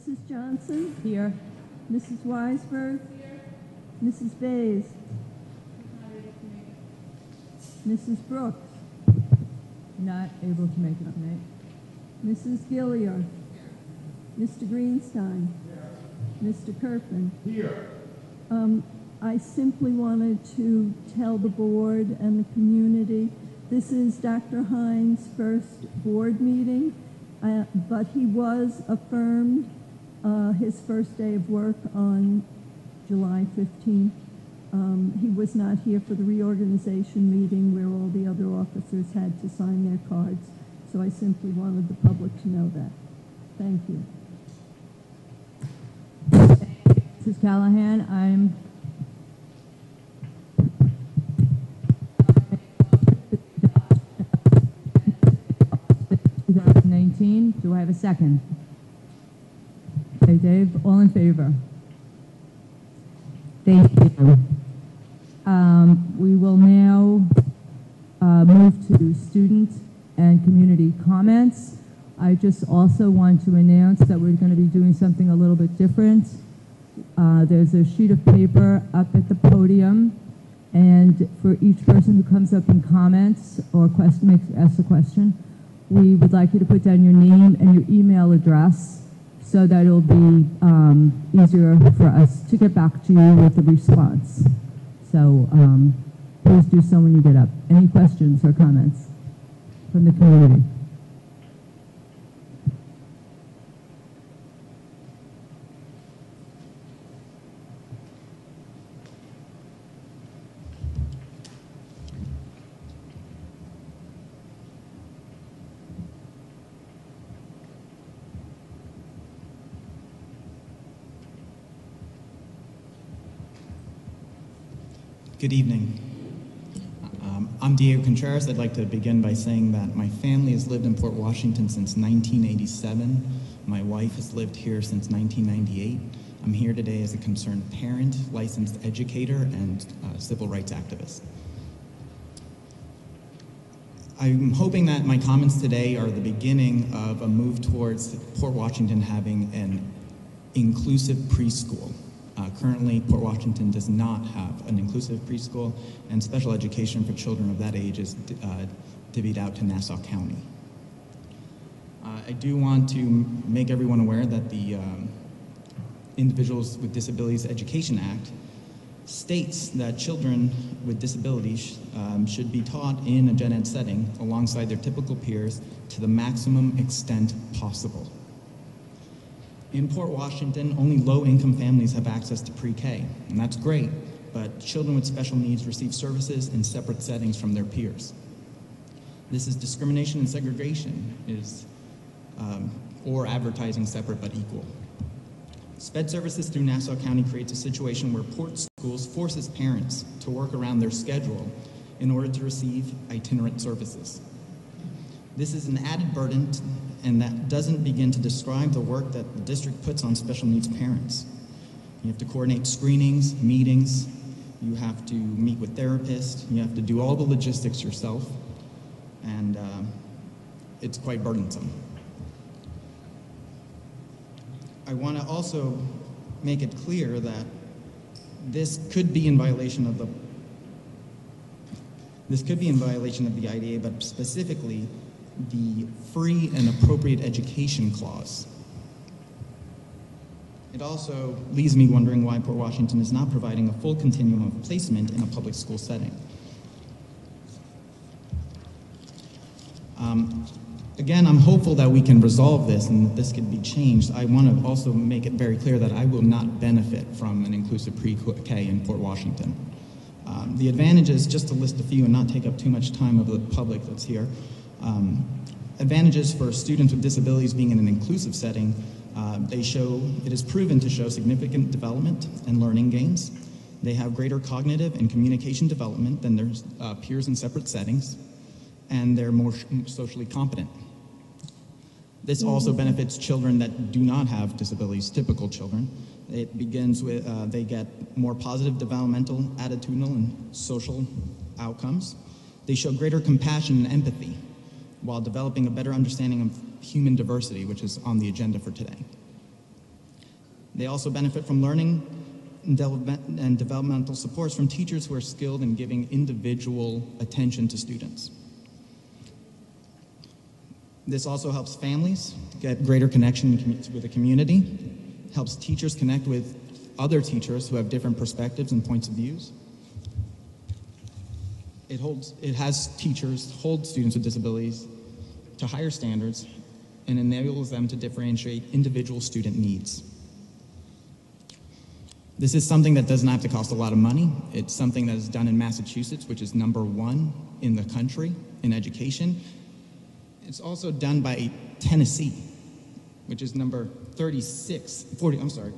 Mrs. Johnson? Here. Mrs. Weisberg? Here. Mrs. Beys? Mrs. Brooks? Not able to make it tonight. Mrs. Gilliar? Mr. Greenstein? Mr. Kerpen? Here. Um, I simply wanted to tell the board and the community, this is Dr. Hynes' first board meeting, uh, but he was affirmed uh, his first day of work on July 15th. Um, he was not here for the reorganization meeting where all the other officers had to sign their cards, so I simply wanted the public to know that. Thank you. Mrs. Callahan, I'm 2019. Do I have a second? Okay, Dave, all in favor? Thank you. Um, We will now uh, move to student and community comments. I just also want to announce that we're going to be doing something a little bit different. Uh, There's a sheet of paper up at the podium, and for each person who comes up and comments or makes, asks a question, we would like you to put down your name and your email address so that it'll be um, easier for us to get back to you with the response. So um, please do so when you get up. Any questions or comments from the community? Good evening. Um, I'm Diego Contreras. I'd like to begin by saying that my family has lived in Port Washington since 1987. My wife has lived here since 1998. I'm here today as a concerned parent, licensed educator, and uh, civil rights activist. I'm hoping that my comments today are the beginning of a move towards Port Washington having an inclusive preschool. Uh, currently, Port Washington does not have an inclusive preschool, and special education for children of that age is uh, divvied out to Nassau County. Uh, I do want to make everyone aware that the um, Individuals with Disabilities Education Act states that children with disabilities um, should be taught in a gen ed setting alongside their typical peers to the maximum extent possible. In Port Washington, only low income families have access to pre K, and that's great, but children with special needs receive services in separate settings from their peers. This is discrimination and segregation, is, um, or advertising separate but equal. SPED services through Nassau County creates a situation where port schools forces parents to work around their schedule in order to receive itinerant services. This is an added burden, and that doesn't begin to describe the work that the district puts on special needs parents. You have to coordinate screenings, meetings, you have to meet with therapists, you have to do all the logistics yourself, and uh, it's quite burdensome. I want to also make it clear that this could be in violation of the this could be in violation of the IDA, but specifically the free and appropriate education clause. It also leaves me wondering why Port Washington is not providing a full continuum of placement in a public school setting. Um, again, I'm hopeful that we can resolve this and that this could be changed. I want to also make it very clear that I will not benefit from an inclusive pre-K in Port Washington. Um, the advantages, just to list a few and not take up too much time of the public that's here. Um, advantages for students with disabilities being in an inclusive setting, uh, they show, it is proven to show significant development and learning gains. They have greater cognitive and communication development than their uh, peers in separate settings, and they're more socially competent. This also benefits children that do not have disabilities, typical children. It begins with uh, they get more positive developmental, attitudinal, and social outcomes. They show greater compassion and empathy while developing a better understanding of human diversity, which is on the agenda for today. They also benefit from learning and, and developmental supports from teachers who are skilled in giving individual attention to students. This also helps families get greater connection with the community, helps teachers connect with other teachers who have different perspectives and points of views. It holds it has teachers hold students with disabilities to higher standards and enables them to differentiate individual student needs. This is something that doesn't have to cost a lot of money. It's something that is done in Massachusetts, which is number one in the country in education. It's also done by Tennessee, which is number 36, 40, I'm sorry.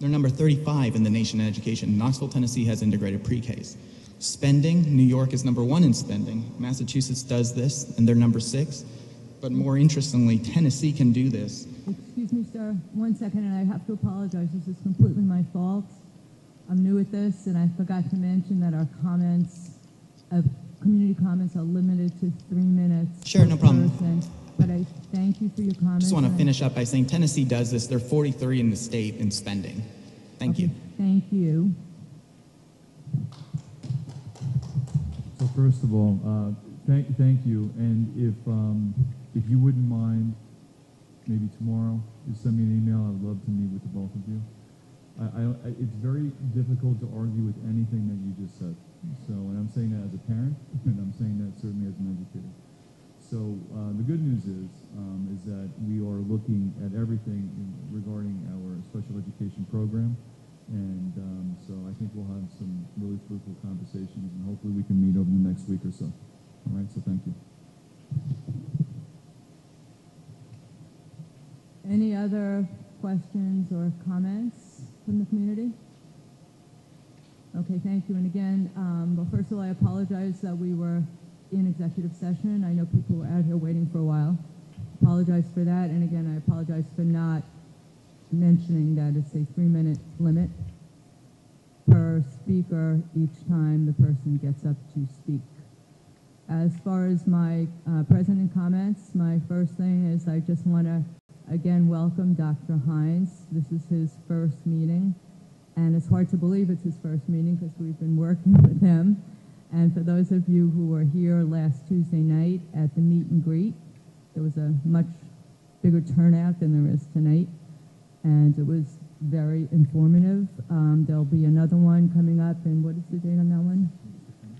They're number 35 in the nation in education. Knoxville, Tennessee has integrated pre-Ks. Spending, New York is number one in spending. Massachusetts does this, and they're number six. But more interestingly, Tennessee can do this. Excuse me, sir, one second, and I have to apologize. This is completely my fault. I'm new at this, and I forgot to mention that our comments, uh, community comments are limited to three minutes. Sure, no problem. person. But I thank you for your comments. Just want to finish up by saying Tennessee does this. They're 43 in the state in spending. Thank you. Thank you. So first of all, uh, thank, thank you, and if, um, if you wouldn't mind, maybe tomorrow, just send me an email, I'd love to meet with the both of you. I, I, I- it's very difficult to argue with anything that you just said, so, and I'm saying that as a parent, and I'm saying that certainly as an educator. So, uh, the good news is, um, is that we are looking at everything in- regarding our special education program, and um, so I think we'll have some really fruitful conversations, and hopefully we can meet over the next week or so. All right, so thank you. Any other questions or comments from the community? Okay, thank you. And again, um, well, first of all, I apologize that we were in executive session. I know people were out here waiting for a while. Apologize for that. And again, I apologize for not mentioning that it's a three-minute limit per speaker each time the person gets up to speak. As far as my uh, president comments, my first thing is I just want to again welcome Dr. Hynes. This is his first meeting, and it's hard to believe it's his first meeting because we've been working with him. And for those of you who were here last Tuesday night at the meet and greet, there was a much bigger turnout than there is tonight, and it was very informative. Um, there'll be another one coming up, and what is the date on that one?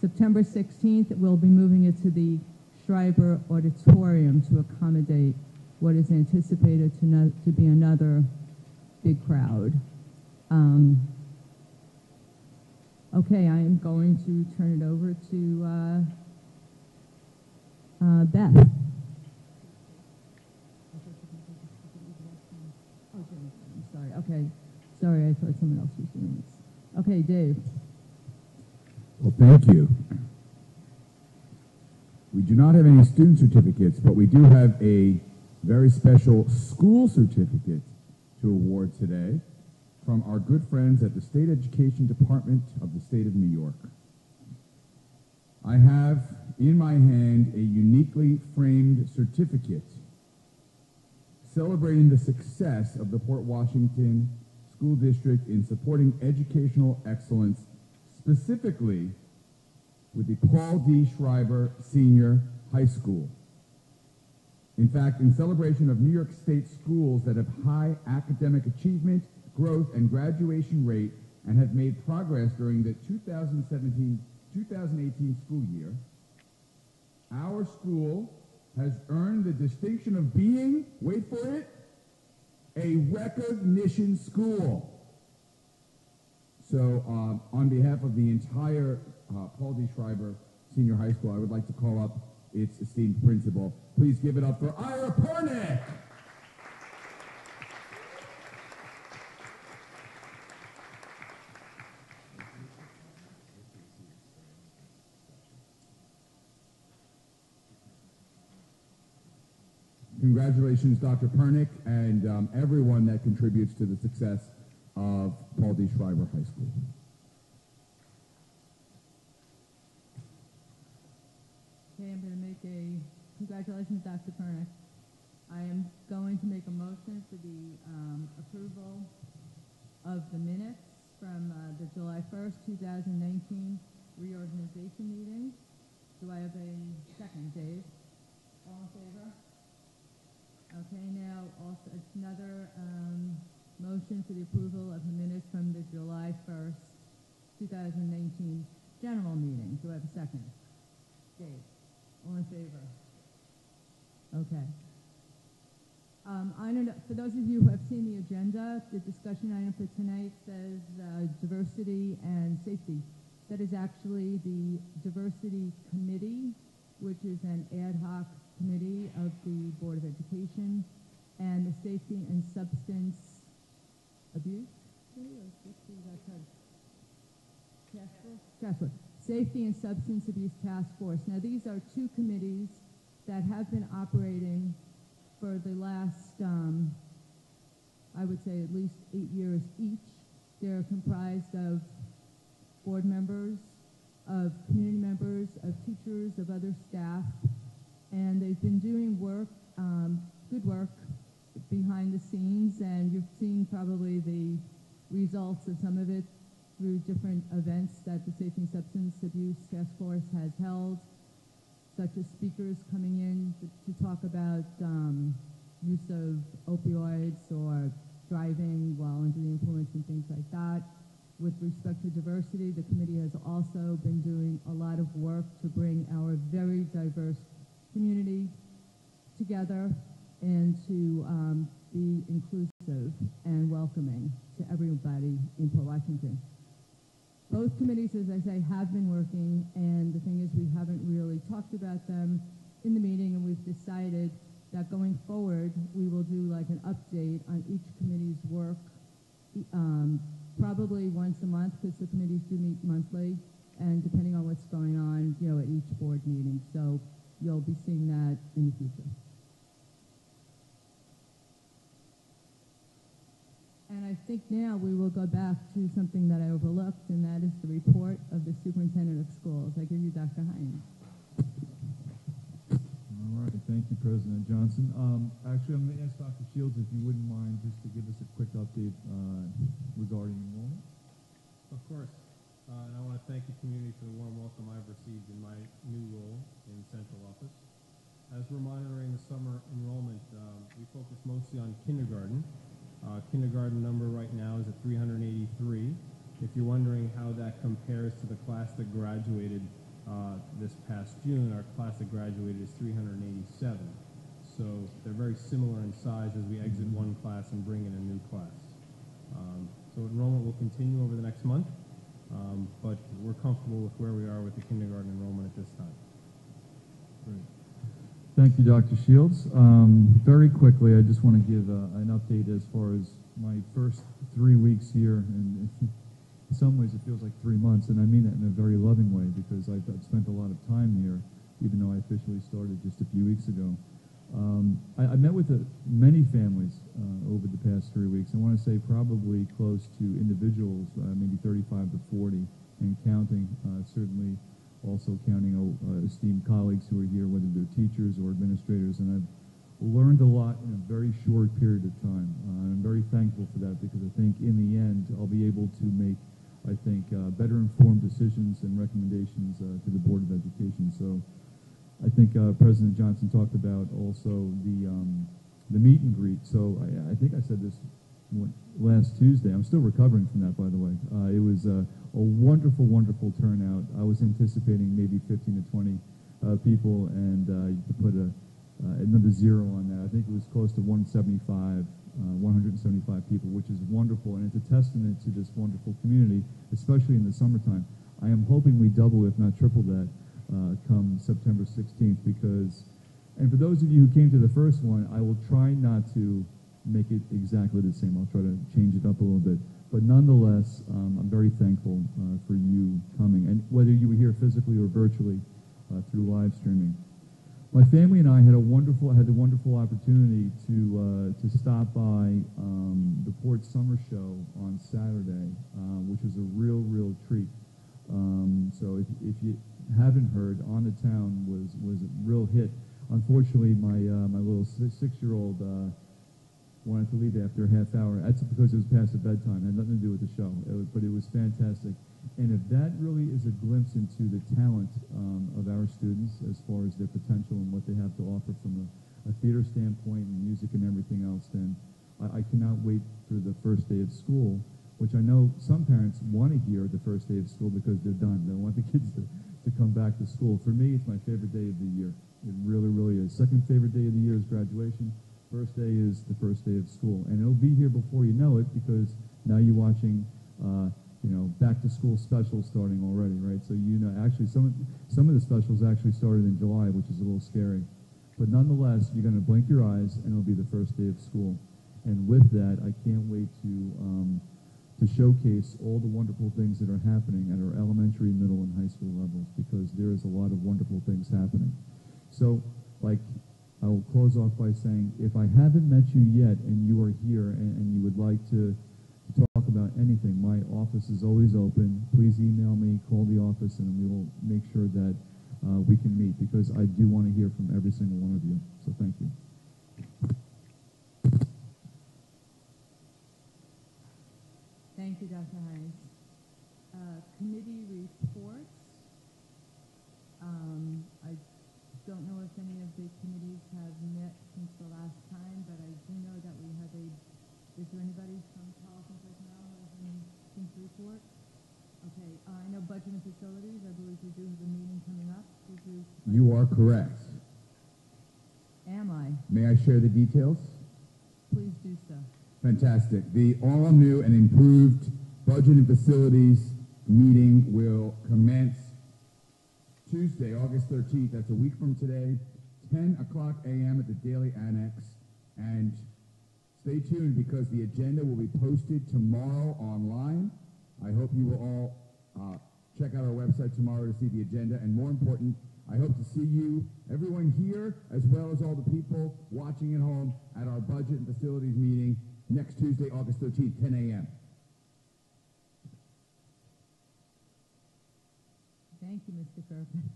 September 16th, we'll be moving it to the Schreiber Auditorium to accommodate what is anticipated to, no, to be another big crowd. Um, okay, I am going to turn it over to uh, uh, Beth. Oh, Jim, I'm sorry. Okay, sorry, I thought someone else was doing this. Okay, Dave. Well, thank you. We do not have any student certificates, but we do have a very special school certificate to award today from our good friends at the State Education Department of the State of New York. I have in my hand a uniquely framed certificate celebrating the success of the Port Washington School District in supporting educational excellence, specifically with the Paul D. Schreiber Senior High School. In fact, in celebration of New York State schools that have high academic achievement, growth, and graduation rate and have made progress during the 2017-2018 school year, our school has earned the distinction of being, wait for it, a recognition school. So, um, on behalf of the entire uh, Paul D. Schreiber Senior High School, I would like to call up its esteemed principal. Please give it up for Ira Pernick. Congratulations, Dr. Pernick, and um, everyone that contributes to the success of Paul D. Schreiber High School. Okay, I'm going to make a, congratulations, Dr. Pernick. I am going to make a motion for the um, approval of the minutes from uh, the July 1st, 2019 reorganization meeting. Do I have a second, Dave? All in favor? Okay, now also another um, motion for the approval of the minutes from the July 1st, 2019 general meeting. Do I have a second? Dave? All in favor? Okay. Um, I don't know, for those of you who have seen the agenda, the discussion item for tonight says uh, diversity and safety. That is actually the diversity committee, which is an ad hoc committee of the Board of Education, and the safety and substance abuse? Task force. Safety and Substance Abuse Task Force. Now, these are two committees that have been operating for the last, um, I would say at least eight years each. They're comprised of board members, of community members, of teachers, of other staff, and they've been doing work, um, good work behind the scenes, and you've seen probably the results of some of it through different events that the Safety and Substance Abuse Task Force has held, such as speakers coming in to, to talk about um, use of opioids or driving while under the influence and things like that. With respect to diversity, the committee has also been doing a lot of work to bring our very diverse community together and to um, be inclusive and welcoming to everybody in Port Washington. Both committees, as I say, have been working, and the thing is, we haven't really talked about them in the meeting, and we've decided that going forward, we will do like an update on each committee's work, um, probably once a month, because the committees do meet monthly, and depending on what's going on, you know, at each board meeting. So you'll be seeing that in the future. And I think now we will go back to something that I overlooked, and that is the report of the superintendent of schools. I give you Dr. Hynes. All right, thank you, President Johnson. Um, actually, I'm going to ask Dr. Shields if you wouldn't mind just to give us a quick update uh, regarding enrollment. Of course. Uh, and I want to thank the community for the warm welcome I've received in my new role in central office. As we're monitoring the summer enrollment, um, we focus mostly on kindergarten. Uh, kindergarten number right now is at 383. If you're wondering how that compares to the class that graduated uh, this past June, our class that graduated is 387. So they're very similar in size as we exit one class and bring in a new class. Um, so enrollment will continue over the next month, um, but we're comfortable with where we are with the kindergarten enrollment at this time. Great. Thank you, Dr. Shields. Um, very quickly, I just want to give uh, an update as far as my first three weeks here, and in some ways it feels like three months, and I mean that in a very loving way because I've, I've spent a lot of time here, even though I officially started just a few weeks ago. Um, I, I met with uh, many families uh, over the past three weeks. I want to say probably close to individuals, uh, maybe 35 to 40, and counting. Uh, certainly, also counting uh, esteemed colleagues who are here, whether they're teachers or administrators, and I've learned a lot in a very short period of time. Uh, I'm very thankful for that because I think in the end I'll be able to make, I think, better informed decisions and recommendations to the Board of Education. So I think uh, President Johnson talked about also the um, the meet and greet. So I, I think I said this last Tuesday. I'm still recovering from that, by the way. Uh, it was uh, a wonderful, wonderful turnout. I was anticipating maybe 15 to 20 uh, people, and uh, put a uh, another zero on that. I think it was close to 175, uh, 175 people, which is wonderful, and it's a testament to this wonderful community, especially in the summertime. I am hoping we double, if not triple that, uh, come September 16th, because, and for those of you who came to the first one, I will try not to make it exactly the same. I'll try to change it up a little bit. But nonetheless, um, I'm very thankful uh, for you coming, and whether you were here physically or virtually uh, through live streaming. My family and I had a wonderful had the wonderful opportunity to uh, to stop by um, the Port Summer Show on Saturday, uh, which was a real real treat. Um, so if, if you haven't heard, On the Town was was a real hit. unfortunately, my uh, my little six-year-old uh, wanted to leave after a half hour. That's because it was past the bedtime. It had nothing to do with the show, it was, but it was fantastic. And if that really is a glimpse into the talent um, of our students as far as their potential and what they have to offer from a, a theater standpoint and music and everything else, then I, I cannot wait for the first day of school, which I know some parents want to hear the first day of school because they're done. They want the kids to, to come back to school. For me, it's my favorite day of the year. It really, really is. Second favorite day of the year is graduation. First day is the first day of school, and it'll be here before you know it because now you're watching, uh, you know, back to school specials starting already, right? So you know, actually, some of, some of the specials actually started in July, which is a little scary, but nonetheless, you're going to blink your eyes, and it'll be the first day of school. And with that, I can't wait to um, to showcase all the wonderful things that are happening at our elementary, middle, and high school levels because there is a lot of wonderful things happening. So, like, I will close off by saying, if I haven't met you yet and you are here and, and you would like to, talk about anything, my office is always open. Please email me, call the office, and we will make sure that uh, we can meet because I do want to hear from every single one of you. So thank you. Thank you, Dr. Hynes. Uh, Committee reports. Um, I don't know if any of the committees have met since the last time, but I do know that we have a, is there anybody from policy and personnel who has anything to report? Okay, uh, I know budget and facilities, I believe we do have a meeting coming up. Did you? You are correct. Am I? May I share the details? Please do so. Fantastic. The all-new and improved Budget and Facilities meeting will commence Tuesday, August 13th. That's a week from today, 10 o'clock a.m. at the Daly Annex. And stay tuned because the agenda will be posted tomorrow online. I hope you will all uh, check out our website tomorrow to see the agenda. And more important, I hope to see you, everyone here, as well as all the people watching at home at our Budget and Facilities meeting next Tuesday, August 13th, 10 a.m. Thank you, Mr. Kirkman.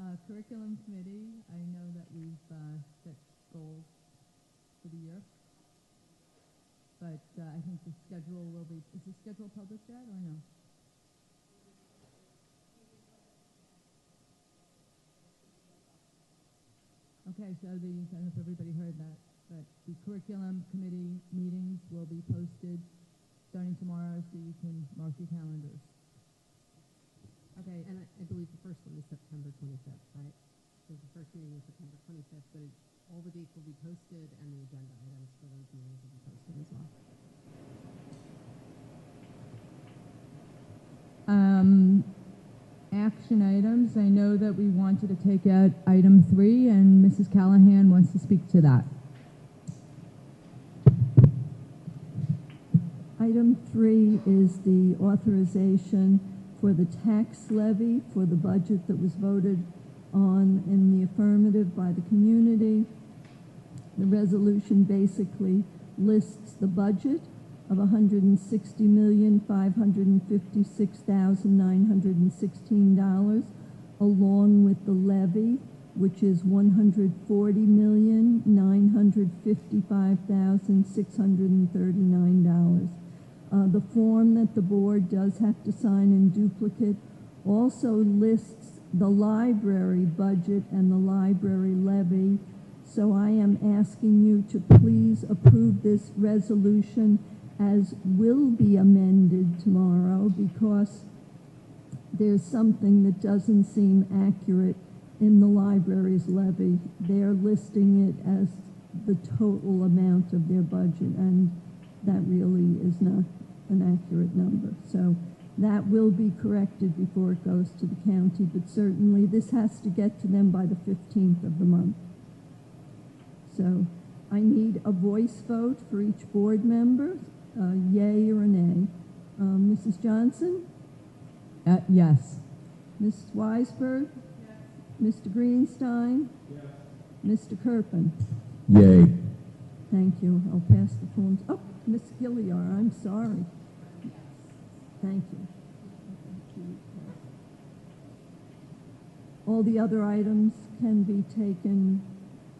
Uh, Curriculum Committee, I know that we've uh, set goals for the year. But uh, I think the schedule will be, is the schedule published yet or no? Okay, so the, I don't know if everybody heard that, but the Curriculum Committee meetings will be posted starting tomorrow so you can mark your calendars. Okay, and I, I believe the first one is September twenty-fifth, right? So the first meeting is September twenty-fifth, but it, all the dates will be posted and the agenda items for those meetings will be posted as well. Um, action items, I know that we wanted to take out item three, and Mrs. Callahan wants to speak to that. Item three is the authorization for the tax levy for the budget that was voted on in the affirmative by the community. The resolution basically lists the budget of $160,556,916, along with the levy, which is $140,955,639. Uh, the form that the board does have to sign in duplicate also lists the library budget and the library levy. So I am asking you to please approve this resolution as will be amended tomorrow because there's something that doesn't seem accurate in the library's levy. They're listing it as the total amount of their budget, and that really is not an accurate number. So that will be corrected before it goes to the county, but certainly this has to get to them by the 15th of the month. So I need a voice vote for each board member, uh, yay or a nay. Um, Mrs. Johnson? Uh, yes. Ms. Weisberg? Mr. Greenstein? Yes. Mr. Kerpen? Yay. Thank you. I'll pass the forms. Oh, Miss Gilliar, I'm sorry. Thank you. All the other items can be taken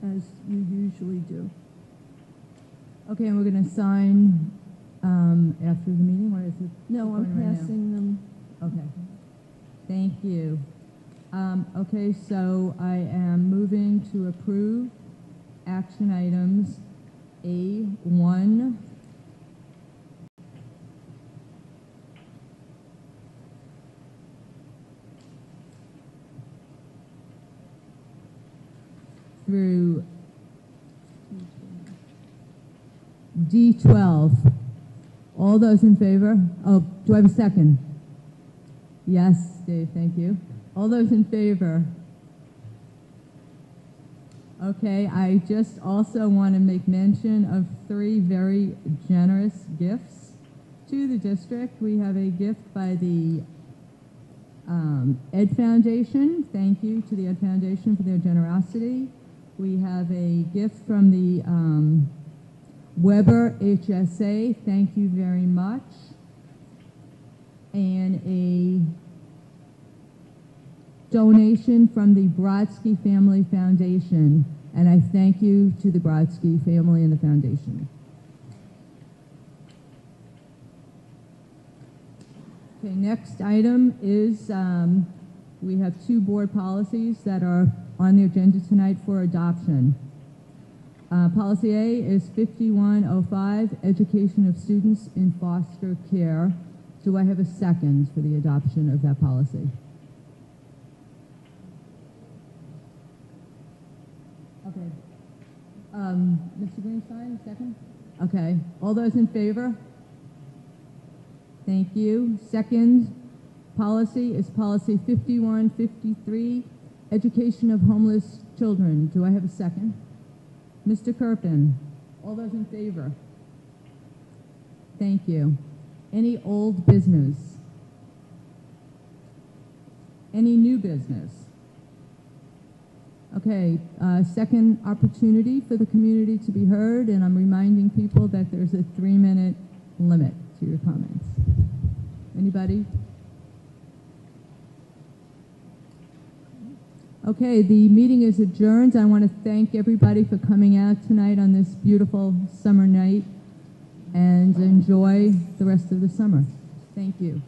as you usually do. Okay, and we're going to sign um, after the meeting, or is it? No, I'm going right now? passing them. Okay. Thank you. Um, okay, so I am moving to approve action items A1 through D12. All those in favor? Oh, do I have a second? Yes, Dave, thank you. All those in favor? Okay, I just also want to make mention of three very generous gifts to the district. We have a gift by the um, Ed Foundation. Thank you to the Ed Foundation for their generosity. We have a gift from the um, Weber HSA. Thank you very much. And a donation from the Brodsky Family Foundation. And I thank you to the Brodsky family and the foundation. Okay, next item is, um, we have two board policies that are on the agenda tonight for adoption. Uh, policy A is 5105, education of students in foster care. Do I have a second for the adoption of that policy? Okay. Um, Mr. Greenstein, second? Okay. All those in favor? Thank you. Second policy is policy 5153, education of homeless children. Do I have a second? Mr. Kerpen? All those in favor? Thank you. Any old business? Any new business? Okay, uh, second opportunity for the community to be heard, and I'm reminding people that there's a three-minute limit to your comments. Anybody? Okay, the meeting is adjourned. I want to thank everybody for coming out tonight on this beautiful summer night, and enjoy the rest of the summer. Thank you.